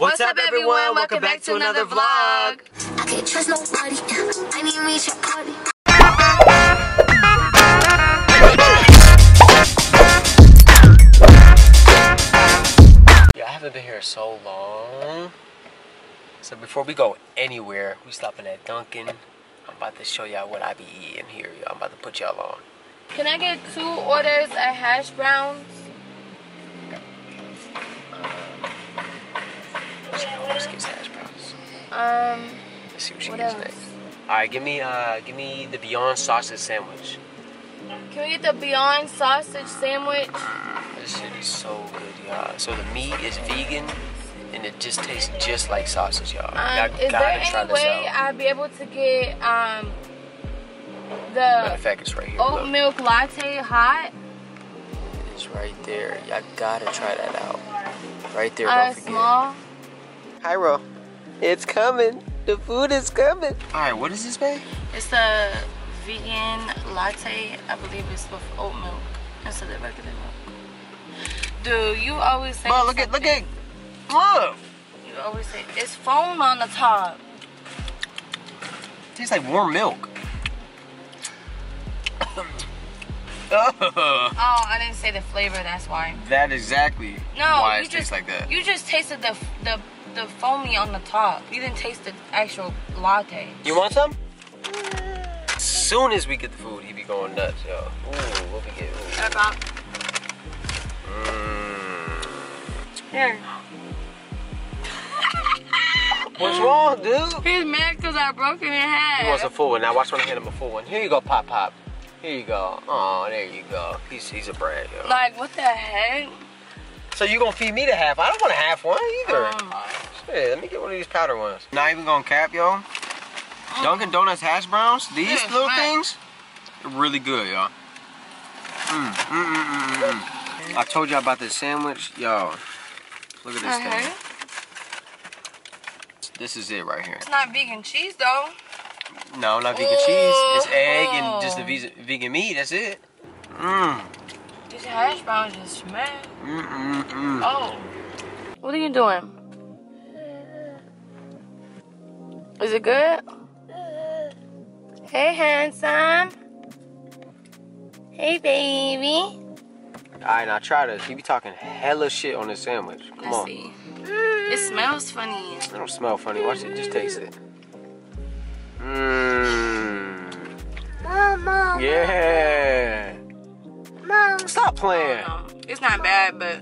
What's, up, everyone? Welcome, back, to another vlog. I can't trust nobody. I need me to party. Yeah, I haven't been here so long. So before we go anywhere, we stopping at Dunkin'. I'm about to show y'all what I be eating here. I'm about to put y'all on. Can I get two orders of hash browns? She always gets hash browns. Um, Let's see what she What gets else? next. All right, give me uh, give me the Beyond Sausage Sandwich. can we get the Beyond sausage sandwich? This shit is so good, y'all. So the meat is vegan, and it just tastes just like sausage, y'all. Um, is there any way. I'd be able to get um Matter the of fact, it's right here. oat Look, milk latte hot? it's right there. Y'all gotta try that out. Right there, Uh, don't forget. small. Hyro, it's coming. The food is coming. All right, what is this, babe? It's a vegan latte. I believe it's with oat milk instead of regular milk. Dude, you always say. Bro, look at look at look. You always say it's foam on the top. tastes like warm milk. oh, Oh, I didn't say the flavor. That's why. that exactly No, why you it tastes like that. you just tasted the the the foamy on the top. You didn't taste the actual latte. You want some? As soon as we get the food, he be going nuts, yo. Ooh, what we get? Ooh. About Mm. here. What's wrong, dude? He's mad because I broke it in half. He wants a full one. Now watch when I hit him a full one. Here you go, Pop Pop. Here you go. Oh, there you go. He's he's a brat, yo. like what the heck? So you gonna feed me the half? I don't want a half one either. Um, Shit, let me get one of these powder ones. Not even gonna cap, yo. Dunkin' Donuts hash browns, these Yeah, little right. things, really good, y'all. Mm, mm, mm, mm, mm, mm. I told y'all about this sandwich, yo. Look at this okay. thing. This is it right here. It's not vegan cheese though. No, not vegan cheese. It's egg and just the vegan meat. That's it. Mmm. These hash browns just smash. Mm mm mm. Oh. What are you doing? Is it good? Hey, handsome. Hey, baby. All right, now try this. You be talking hella shit on this sandwich. Come Let's on. see. It smells funny. It don't smell funny. Watch it. Just taste it. Mmm. Mama. Yeah. Mom. Stop playing. Um, it's not bad, but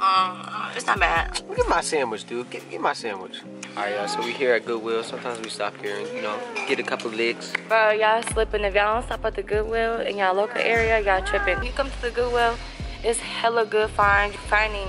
um, it's not bad. Look at my sandwich, dude. Get, get my sandwich. All right, y'all. So we here at Goodwill. Sometimes we stop here and you know get a couple licks. Bro, y'all slipping. If y'all don't stop at the Goodwill in y'all local area, y'all tripping. You come to the Goodwill, it's hella good find finding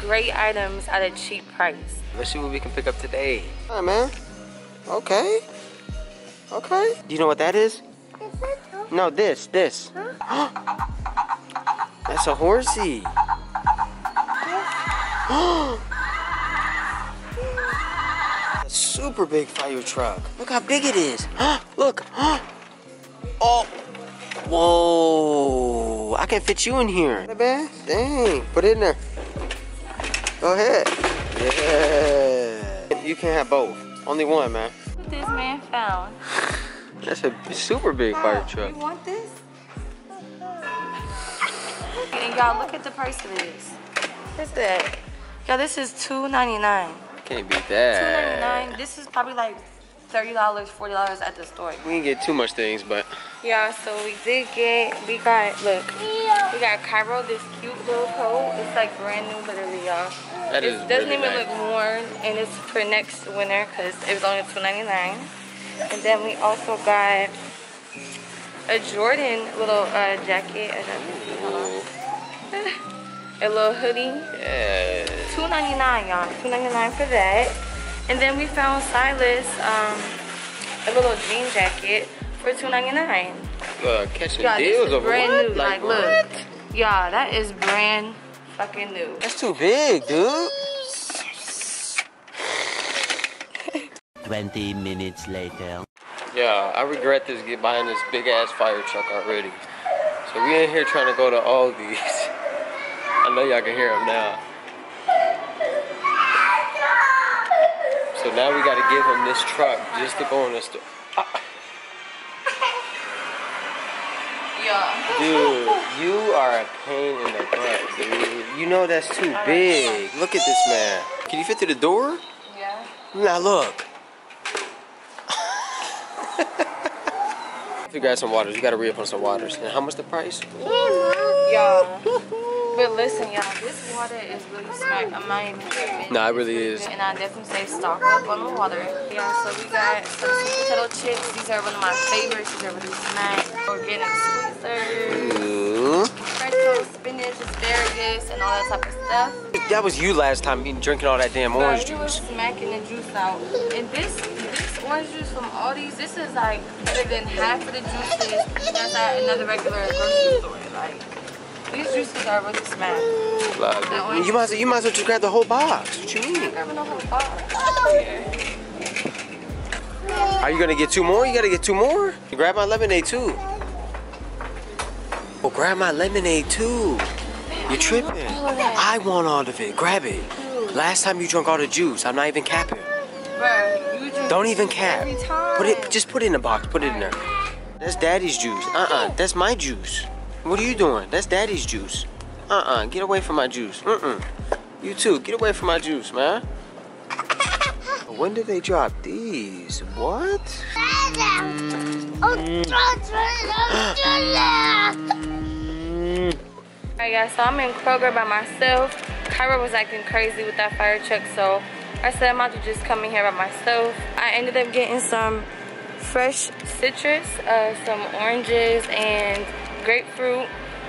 great items at a cheap price. Let's see what we can pick up today. All right, man. Okay. Okay. Do you know what that is? No, this, this. Huh? That's a horsey. A super big fire truck. Look how big it is. Look. Oh. Whoa. I can fit you in here. Not bad. Dang. Put it in there. Go ahead. Yeah. You can't have both. Only one, man. What this man found. That's a super big fire truck. You want this? And y'all look at the price of this. What's that? Y'all, this is $2.99. Can't beat that. $2.99. This is probably like $30, $40 at the store. We didn't get too much things, but Yeah, so we did get, we got, look, we got Cairo, this cute little coat. It's like brand new, literally, y'all. that It is doesn't really even nice. look worn, and it's for next winter because it was only $2.99. And then we also got a Jordan little uh, jacket, a, jacket, hold on. A little hoodie. Yeah. $2.99, y'all. $2.99 for that. And then we found Silas um, a little jean jacket for $2.99. Uh, catching Y'all, this deals is over brand what? new. Like, Like, look. what? Y'all, that is brand fucking new. That's too big, dude. 20 minutes later. Yeah, I regret this get buying this big ass fire truck already. So we in here trying to go to Aldi's. I know y'all can hear him now. So now we gotta give him this truck just to go on the store. Yeah. Dude, you are a pain in the butt, dude. You know that's too big. Look at this man. Can you fit through the door? Yeah. Now look. Figure out some waters. You gotta re-up on some waters. And how much the price? Yeah. But listen, y'all, this water is really smack. I'm not even kidding. Nah, it really is. And I definitely say stock up on the water. Yeah, so we got some potato chips. These are one of my favorites. These are really smack. Organic squeezers, Ooh. pretzels, spinach, asparagus, and all that type of stuff. That was you last time eating, drinking all that damn orange he was juice. smacking the juice out. And this this orange juice from Aldi's, this is like better than half of the juices that's at another regular grocery store. Like these juices are really smack. Like, you might, as well- you might as well just grab the whole box. What you mean? I'm grabbing a whole box. Are you gonna get two more? You gotta get two more. Grab my lemonade too. Oh, grab my lemonade too. You're tripping. I want all of it. Grab it. Last time you drank all the juice. I'm not even capping. Bro, Don't even cap. Put it. Just put it in the box. Put it in there. That's daddy's juice. Uh-uh. That's my juice. What are you doing? That's daddy's juice. Uh-uh. Get away from my juice. Mm-mm. You too. Get away from my juice, man. When did they drop these? What? Alright guys, so I'm in Kroger by myself. Kyra was acting crazy with that fire truck, so I said I'm about to just come in here by myself. I ended up getting some fresh citrus, uh, some oranges and grapefruit.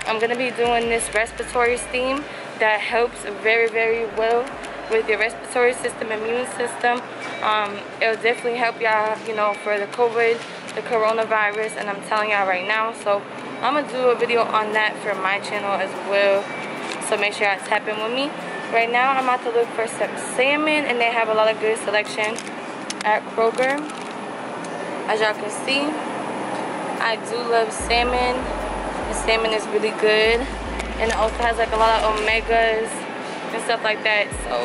I'm gonna be doing this respiratory steam that helps very, very well with your respiratory system, immune system. Um, it'll definitely help y'all, you know, for the COVID, the coronavirus, and I'm telling y'all right now. So I'm gonna do a video on that for my channel as well. So make sure y'all tap in with me. Right now, I'm about to look for some salmon, and they have a lot of good selection at Kroger. As y'all can see, I do love salmon. The salmon is really good, and it also has like a lot of omegas and stuff like that. So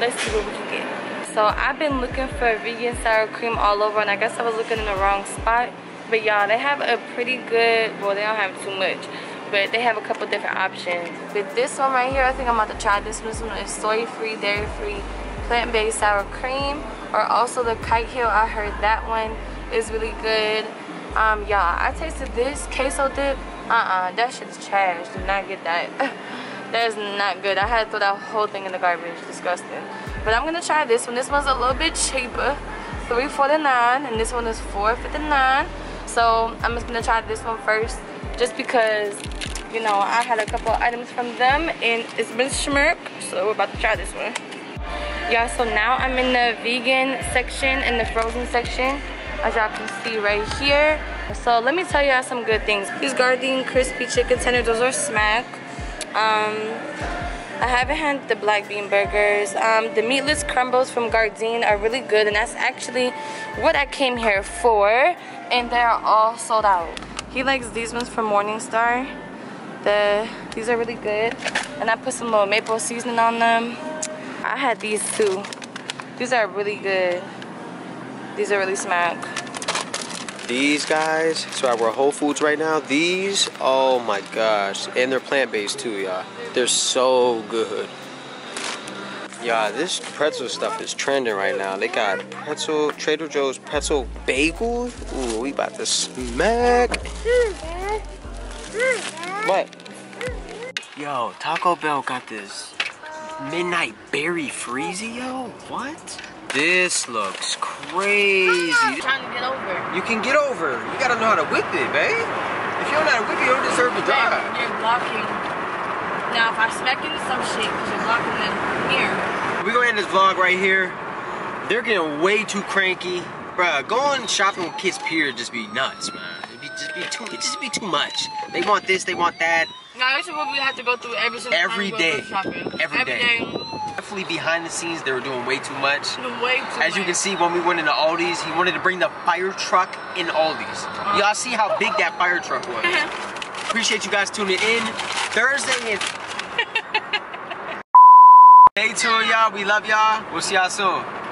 let's see what we can get. So I've been looking for vegan sour cream all over, and I guess I was looking in the wrong spot. But y'all, they have a pretty good. Well, they don't have too much, but they have a couple different options. With this one right here, I think I'm about to try this one. This one is soy-free, dairy-free, plant-based sour cream, or also the Kite Hill. I heard that one is really good. Um, y'all, I tasted this queso dip. Uh-uh, that shit's trash. Do not get that. that is not good. I had to throw that whole thing in the garbage. Disgusting. But I'm gonna try this one. This one's a little bit cheaper. $3.49 and this one is $4.59. So I'm just gonna try this one first just because you know I had a couple items from them and it's been schmirk. So we're about to try this one. Yeah, so now I'm in the vegan section in the frozen section as y'all can see right here. So let me tell y'all some good things. These Gardein crispy chicken tenders, those are smack. Um, I haven't had the black bean burgers. Um, the meatless crumbles from Gardein are really good and that's actually what I came here for. And they're all sold out. He likes these ones from Morningstar. The, these are really good. And I put some little maple seasoning on them. I had these too. These are really good. These are really smack. These guys, so I wear Whole Foods right now. These, oh my gosh. And they're plant-based too, y'all. They're so good. Yeah, this pretzel stuff is trending right now. They got pretzel, Trader Joe's pretzel bagels. Ooh, we about to smack. What? Yo, Taco Bell got this midnight berry freezy, yo. What? This looks crazy. trying to get over. You can get over. You gotta know how to whip it, babe. If you don't know how to whip it, you don't deserve to drive. You're blocking. Now, if I smack into some shit, because you're blocking them here. We're gonna end this vlog right here. They're getting way too cranky. Bruh, going shopping with kids period just be nuts, man. It'd be just be too it just be too much. They want this, they want that. Now, this is what we have to go through every single Every time we go day. shopping. Every Every day. day. Definitely behind the scenes, they were doing way too much. Way too As you can see, when we went into Aldi's, he wanted to bring the fire truck in Aldi's. Uh-huh. Y'all see how big that fire truck was. Uh-huh. Appreciate you guys tuning in. Thursday and Stay tuned, y'all. We love y'all. We'll see y'all soon.